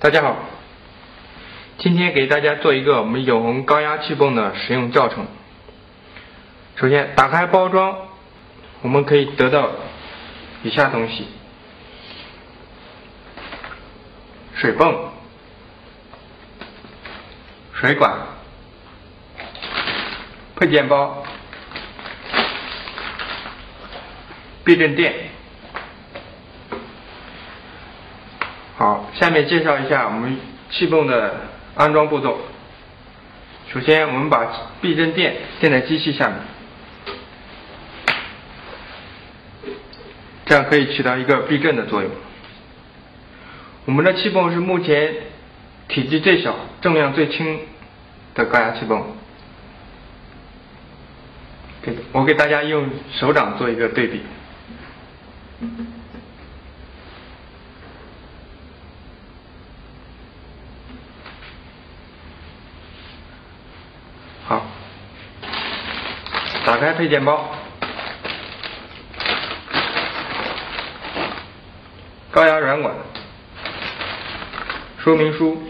大家好，今天给大家做一个我们永恒高压气泵的使用教程。首先，打开包装，我们可以得到以下东西：水泵、水管、配件包、避震垫。好，下面介绍一下我们气泵的安装步骤。首先，我们把避震垫垫在机器下面，这样可以起到一个避震的作用。我们的气泵是目前体积最小、重量最轻的高压气泵。给我给大家用手掌做一个对比。好，打开配件包，高压软管，说明书，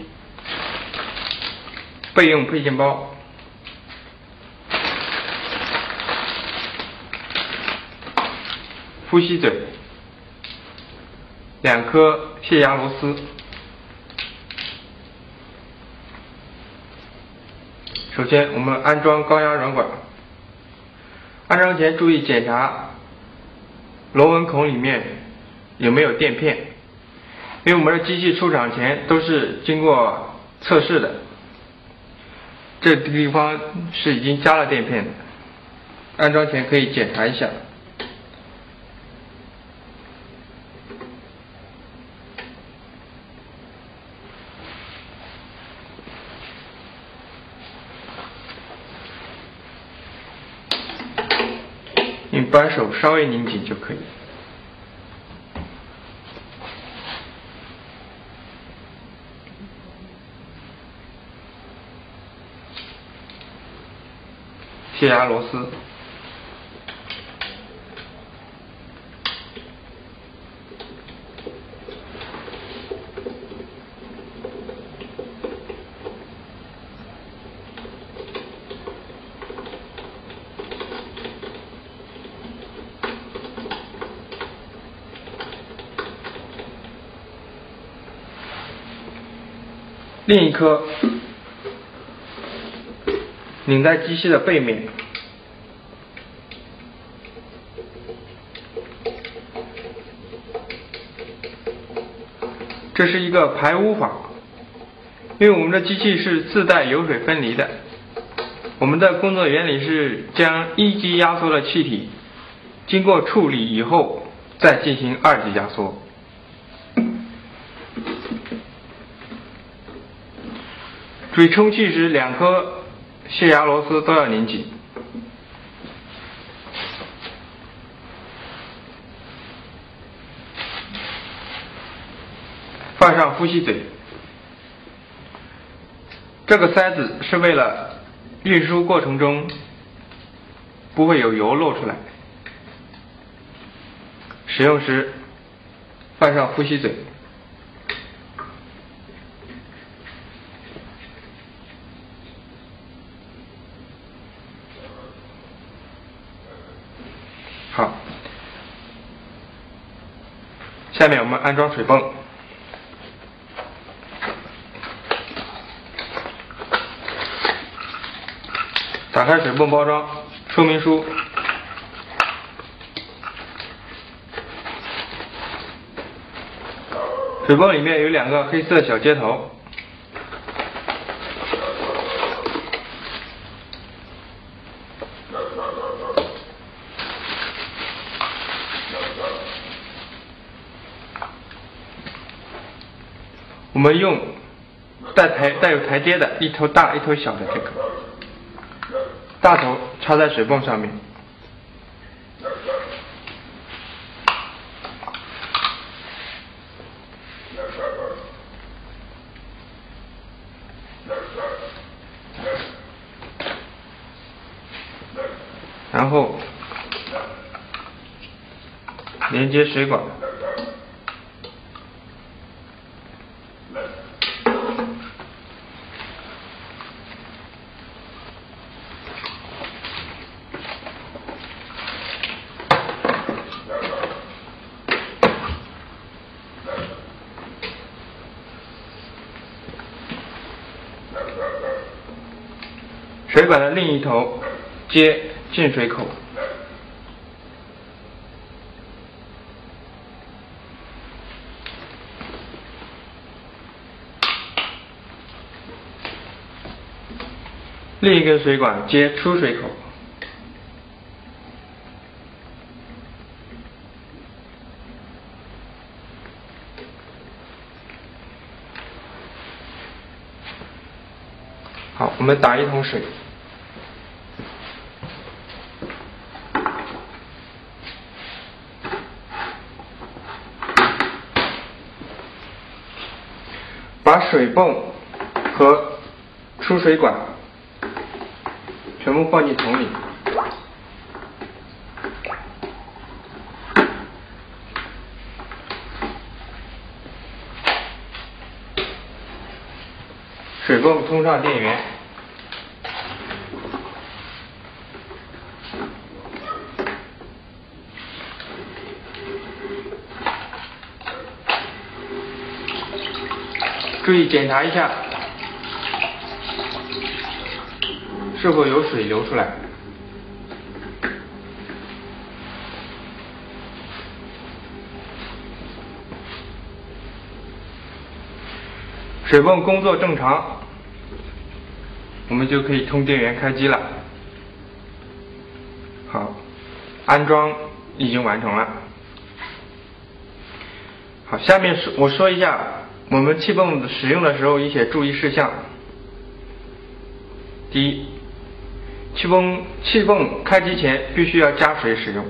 备用配件包，呼吸嘴，两颗泄压螺丝。首先，我们安装高压软管。安装前注意检查螺纹孔里面有没有垫片，因为我们的机器出厂前都是经过测试的，这地方是已经加了垫片的。安装前可以检查一下。扳手稍微拧紧就可以。卸压螺丝，另一颗拧在机器的背面。这是一个排污法，因为我们的机器是自带油水分离的。我们的工作原理是将一级压缩的气体经过处理以后，再进行二级压缩。注意充气时，两颗泄压螺丝都要拧紧。放上呼吸嘴，这个塞子是为了运输过程中不会有油漏出来。使用时放上呼吸嘴。好，下面我们安装水泵。打开水泵包装说明书，水泵里面有两个黑色小接头，我们用带台带有台阶的一头大一头小的这个。大头插在水泵上面，然后连接水管，水管的另一头接进水口。另一根水管接出水口。好，我们打一桶水，把水泵和出水管。全部放进桶里，水泵通上电源，注意检查一下。是否有水流出来？水泵工作正常，我们就可以通电源开机了。好，安装已经完成了。好，下面说我说一下我们气泵使用的时候一些注意事项。第一。气泵气泵开机前必须要加水使用，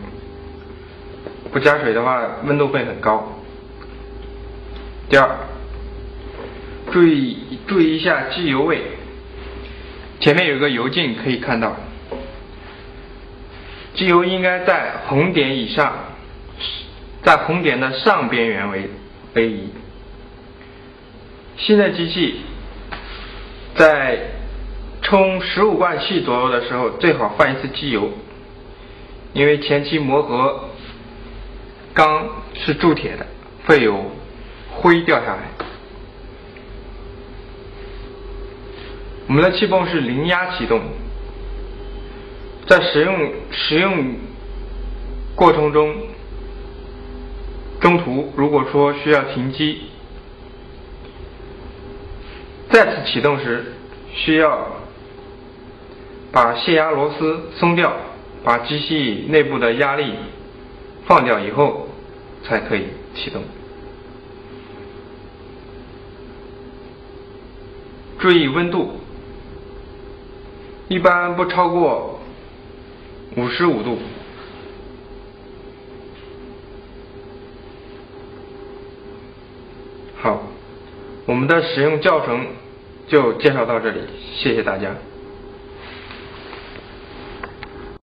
不加水的话温度会很高。第二，注意注意一下机油位，前面有个油镜可以看到，机油应该在红点以上，在红点的上边缘为为宜。新的机器在。充十五罐气左右的时候，最好换一次机油，因为前期磨合钢是铸铁的，会有灰掉下来。我们的气泵是零压启动，在使用使用过程中，中途如果说需要停机，再次启动时需要。把泄压螺丝松掉，把机器内部的压力放掉以后，才可以启动。注意温度，一般不超过五十五度。好，我们的使用教程就介绍到这里，谢谢大家。